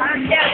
I don't.